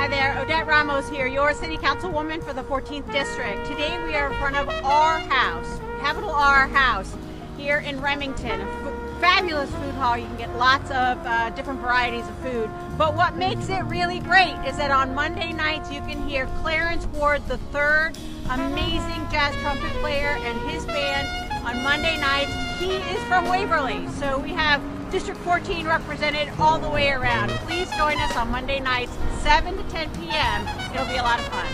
Hi there, Odette Ramos here, your City Councilwoman for the 14th District. Today we are in front of R House, capital R House, here in Remington. A fabulous food hall. You can get lots of uh, different varieties of food. But what makes it really great is that on Monday nights you can hear Clarence Ward III, amazing jazz trumpet player, and his band Monday nights. He is from Waverly, so we have District 14 represented all the way around. Please join us on Monday nights, 7 to 10 p.m. It'll be a lot of fun.